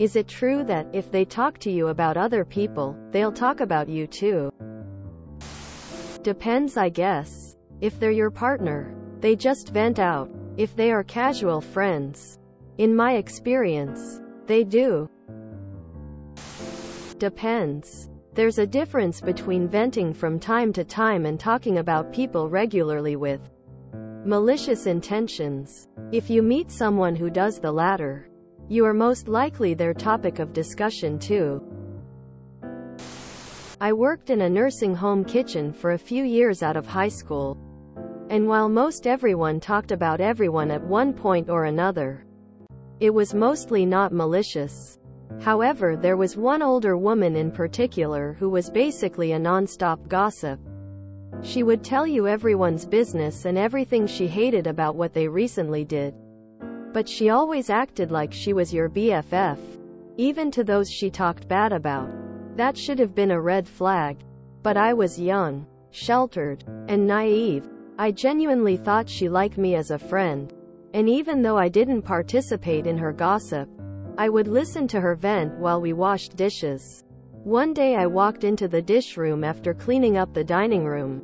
Is it true that, if they talk to you about other people, they'll talk about you too? Depends I guess. If they're your partner, they just vent out. If they are casual friends. In my experience, they do. Depends. There's a difference between venting from time to time and talking about people regularly with malicious intentions. If you meet someone who does the latter, you are most likely their topic of discussion too. I worked in a nursing home kitchen for a few years out of high school. And while most everyone talked about everyone at one point or another, it was mostly not malicious. However, there was one older woman in particular who was basically a non-stop gossip. She would tell you everyone's business and everything she hated about what they recently did. But she always acted like she was your BFF. Even to those she talked bad about. That should have been a red flag. But I was young, sheltered, and naive. I genuinely thought she liked me as a friend. And even though I didn't participate in her gossip, I would listen to her vent while we washed dishes. One day I walked into the dish room after cleaning up the dining room.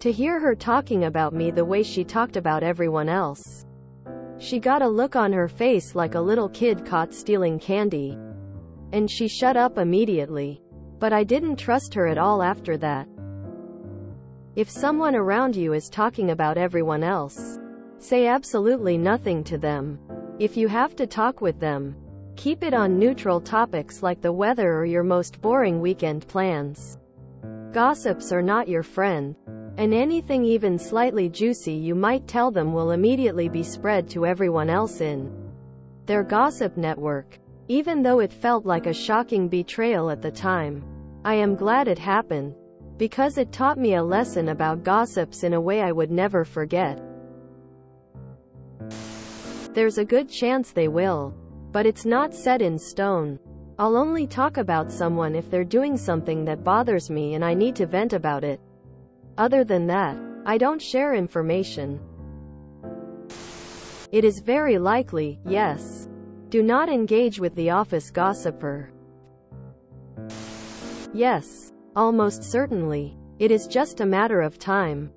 To hear her talking about me the way she talked about everyone else. She got a look on her face like a little kid caught stealing candy. And she shut up immediately. But I didn't trust her at all after that. If someone around you is talking about everyone else, say absolutely nothing to them. If you have to talk with them, keep it on neutral topics like the weather or your most boring weekend plans. Gossips are not your friend. And anything even slightly juicy you might tell them will immediately be spread to everyone else in their gossip network. Even though it felt like a shocking betrayal at the time. I am glad it happened. Because it taught me a lesson about gossips in a way I would never forget. There's a good chance they will. But it's not set in stone. I'll only talk about someone if they're doing something that bothers me and I need to vent about it. Other than that, I don't share information. It is very likely, yes. Do not engage with the office gossiper. Yes, almost certainly. It is just a matter of time.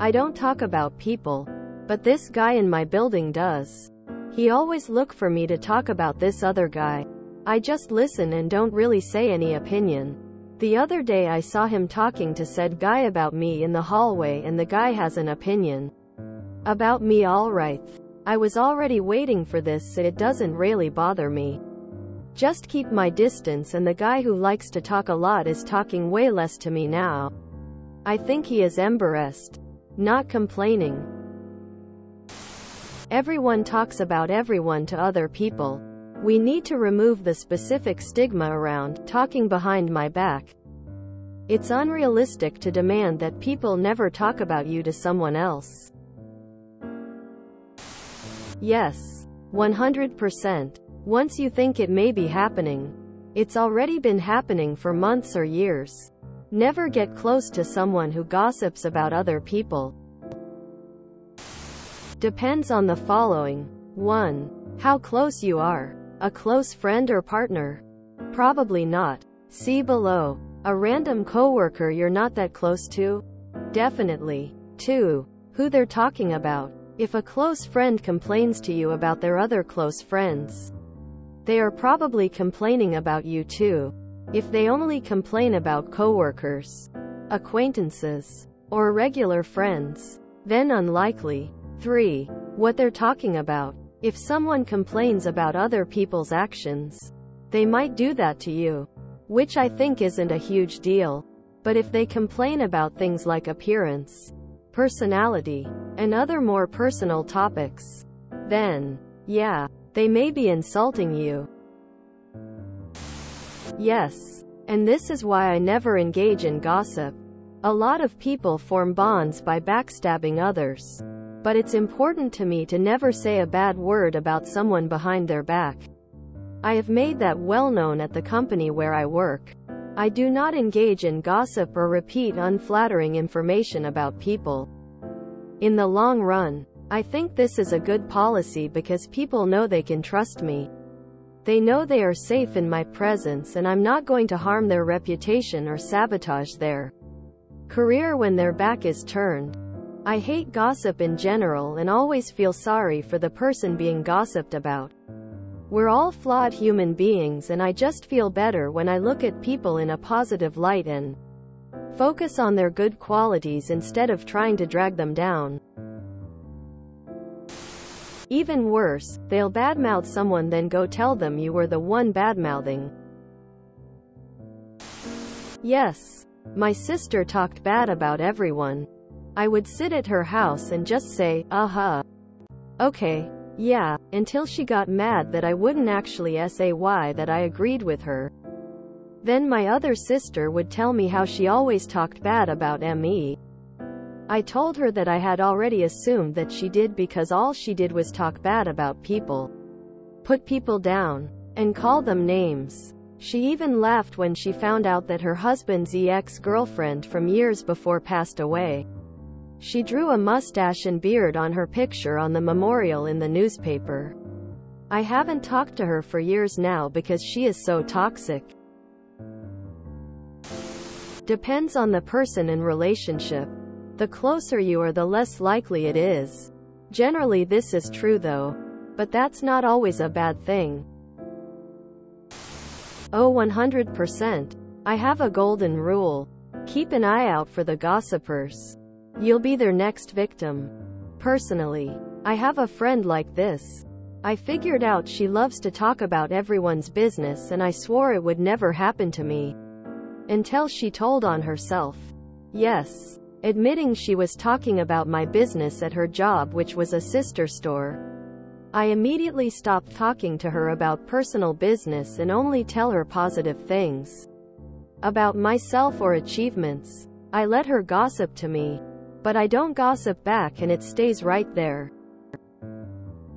I don't talk about people, but this guy in my building does. He always look for me to talk about this other guy. I just listen and don't really say any opinion. The other day I saw him talking to said guy about me in the hallway and the guy has an opinion. About me alright. I was already waiting for this so it doesn't really bother me. Just keep my distance and the guy who likes to talk a lot is talking way less to me now. I think he is embarrassed. Not complaining. Everyone talks about everyone to other people. We need to remove the specific stigma around talking behind my back. It's unrealistic to demand that people never talk about you to someone else. Yes. 100%. Once you think it may be happening, it's already been happening for months or years. Never get close to someone who gossips about other people. Depends on the following. 1. How close you are. A close friend or partner? Probably not. See below. A random coworker you're not that close to? Definitely. 2. Who they're talking about. If a close friend complains to you about their other close friends, they are probably complaining about you too. If they only complain about coworkers, acquaintances, or regular friends, then unlikely. 3. What they're talking about. If someone complains about other people's actions, they might do that to you. Which I think isn't a huge deal. But if they complain about things like appearance, personality, and other more personal topics, then, yeah, they may be insulting you. Yes. And this is why I never engage in gossip. A lot of people form bonds by backstabbing others. But it's important to me to never say a bad word about someone behind their back. I have made that well known at the company where I work. I do not engage in gossip or repeat unflattering information about people. In the long run, I think this is a good policy because people know they can trust me. They know they are safe in my presence and I'm not going to harm their reputation or sabotage their career when their back is turned. I hate gossip in general and always feel sorry for the person being gossiped about. We're all flawed human beings and I just feel better when I look at people in a positive light and focus on their good qualities instead of trying to drag them down. Even worse, they'll badmouth someone then go tell them you were the one badmouthing. Yes. My sister talked bad about everyone. I would sit at her house and just say, uh-huh. Okay. Yeah, until she got mad that I wouldn't actually say why that I agreed with her. Then my other sister would tell me how she always talked bad about me. I told her that I had already assumed that she did because all she did was talk bad about people, put people down, and call them names. She even laughed when she found out that her husband's ex-girlfriend from years before passed away. She drew a mustache and beard on her picture on the memorial in the newspaper. I haven't talked to her for years now because she is so toxic. Depends on the person and relationship. The closer you are the less likely it is. Generally this is true though. But that's not always a bad thing. Oh 100%. I have a golden rule. Keep an eye out for the gossipers. You'll be their next victim. Personally, I have a friend like this. I figured out she loves to talk about everyone's business and I swore it would never happen to me. Until she told on herself. Yes admitting she was talking about my business at her job which was a sister store. I immediately stopped talking to her about personal business and only tell her positive things. About myself or achievements. I let her gossip to me. But I don't gossip back and it stays right there.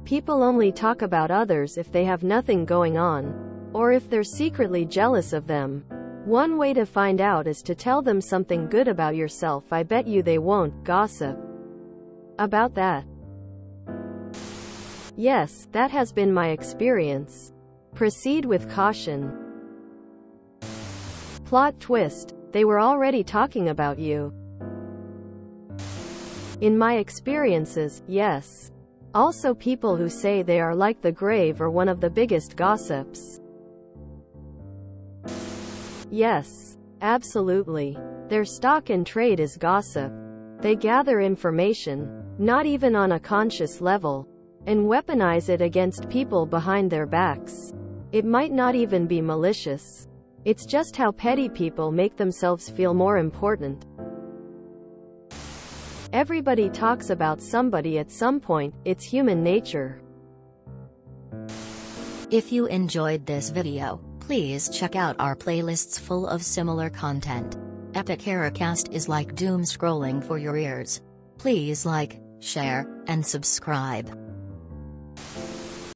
People only talk about others if they have nothing going on. Or if they're secretly jealous of them. One way to find out is to tell them something good about yourself I bet you they won't, gossip. About that. Yes, that has been my experience. Proceed with caution. Plot twist. They were already talking about you. In my experiences, yes. Also people who say they are like the grave are one of the biggest gossips. Yes. Absolutely. Their stock and trade is gossip. They gather information, not even on a conscious level, and weaponize it against people behind their backs. It might not even be malicious. It's just how petty people make themselves feel more important. Everybody talks about somebody at some point, it's human nature. If you enjoyed this video, Please check out our playlists full of similar content. Epicaricast is like doom scrolling for your ears. Please like, share, and subscribe.